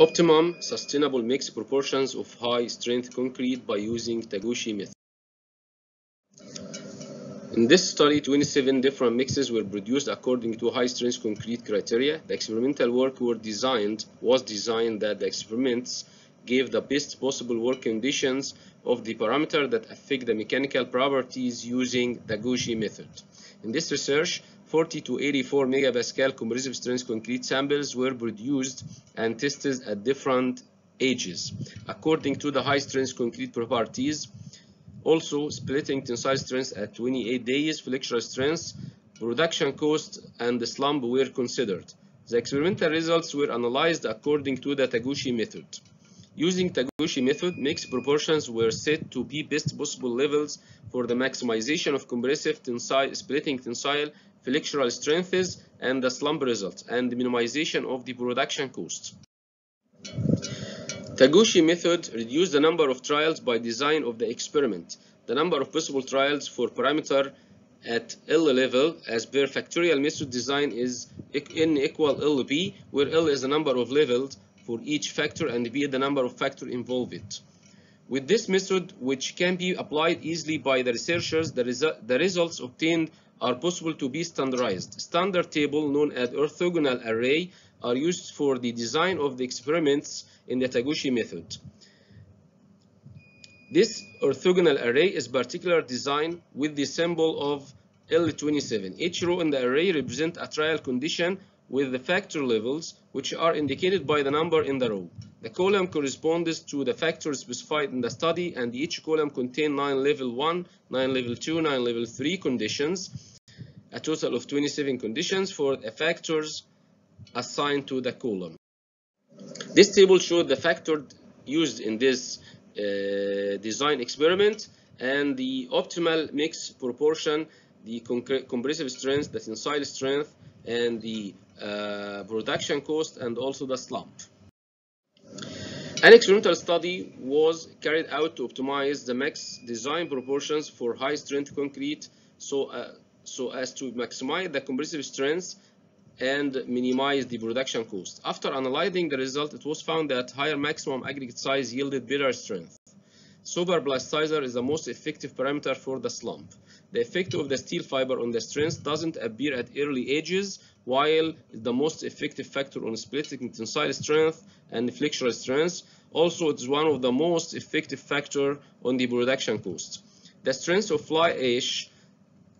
Optimum sustainable mix proportions of high strength concrete by using Taguchi method. In this study, 27 different mixes were produced according to high strength concrete criteria. The experimental work were designed, was designed that the experiments gave the best possible work conditions of the parameter that affect the mechanical properties using the Taguchi method. In this research, 40 to 84 megapascal compressive strength concrete samples were produced and tested at different ages according to the high strength concrete properties. Also splitting tensile strength at 28 days flexural strength production cost and the slump were considered. The experimental results were analyzed according to the Taguchi method using Taguchi method mixed proportions were set to be best possible levels for the maximization of compressive tensile splitting tensile flexural strengths and the slump results and the minimization of the production costs. Taguchi method reduced the number of trials by design of the experiment. The number of possible trials for parameter at L level as per factorial method design is N equal LB, where L is the number of levels for each factor and B the number of factor involved. With this method, which can be applied easily by the researchers, the, resu the results obtained are possible to be standardized. Standard table known as orthogonal array are used for the design of the experiments in the Taguchi method. This orthogonal array is particular design with the symbol of L27. Each row in the array represents a trial condition with the factor levels which are indicated by the number in the row. The column corresponds to the factors specified in the study and each column contains 9 level 1, 9 level 2, 9 level 3 conditions, a total of 27 conditions for the factors assigned to the column. This table shows the factor used in this uh, design experiment and the optimal mix proportion, the compressive strength, the tensile strength, and the uh, production cost, and also the slump. An experimental study was carried out to optimize the max design proportions for high strength concrete so, uh, so as to maximize the compressive strength and minimize the production cost. After analyzing the result, it was found that higher maximum aggregate size yielded better strength. Superplasticizer is the most effective parameter for the slump. The effect of the steel fiber on the strength doesn't appear at early ages, while it's the most effective factor on splitting tensile strength and flexural strength. Also, it is one of the most effective factor on the production cost. The strength of fly ash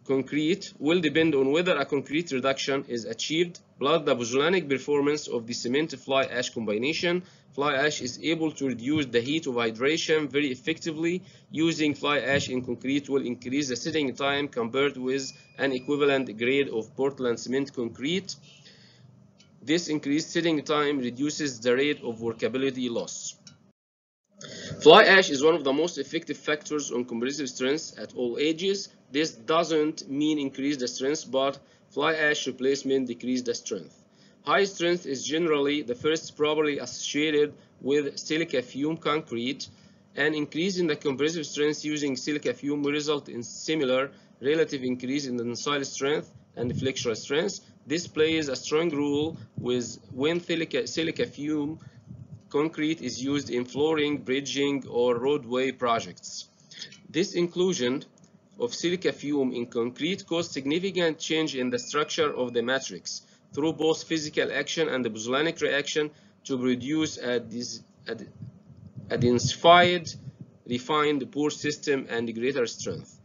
concrete will depend on whether a concrete reduction is achieved, plus the pozzolanic performance of the cement fly ash combination. Fly ash is able to reduce the heat of hydration very effectively. Using fly ash in concrete will increase the setting time compared with an equivalent grade of Portland cement concrete. This increased setting time reduces the rate of workability loss. Fly ash is one of the most effective factors on compressive strength at all ages. This doesn't mean increase the strength, but fly ash replacement decrease the strength. High strength is generally the first properly associated with silica fume concrete. An increase in the compressive strength using silica fume will result in similar relative increase in the tensile strength and flexural strength. This plays a strong role with when silica, silica fume concrete is used in flooring, bridging, or roadway projects. This inclusion of silica fume in concrete caused significant change in the structure of the matrix through both physical action and the pozzolanic reaction to produce a, a, a densified, refined pore system and greater strength.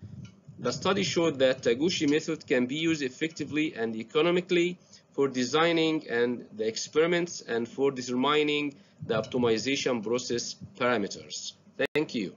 The study showed that Taguchi method can be used effectively and economically for designing and the experiments and for determining the optimization process parameters. Thank you.